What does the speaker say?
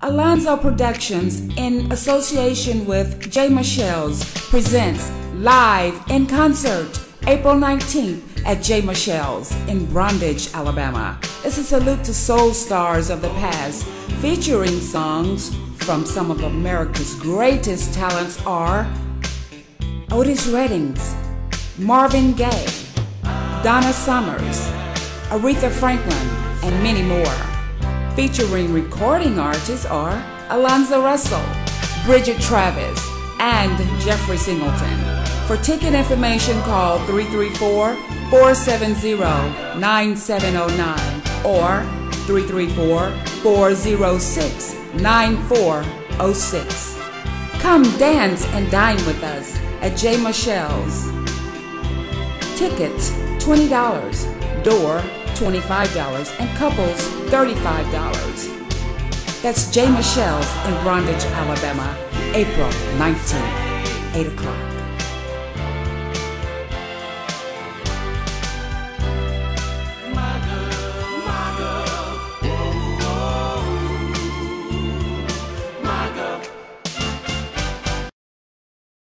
Alonzo Productions, in association with J. Michelle's, presents live in concert April 19th at J. Michelle's in Brundidge, Alabama. It's a salute to soul stars of the past, featuring songs from some of America's greatest talents are Otis Reddings, Marvin Gaye, Donna Summers, Aretha Franklin, and many more featuring recording artists are Alonzo Russell, Bridget Travis, and Jeffrey Singleton. For ticket information, call 334 470 9709 or 334 406 9406. Come dance and dine with us at J. Michelle's. Tickets $20, door $25 and couples $35. That's J. Michelle's in Brundidge, Alabama, April 19th, 8 o'clock.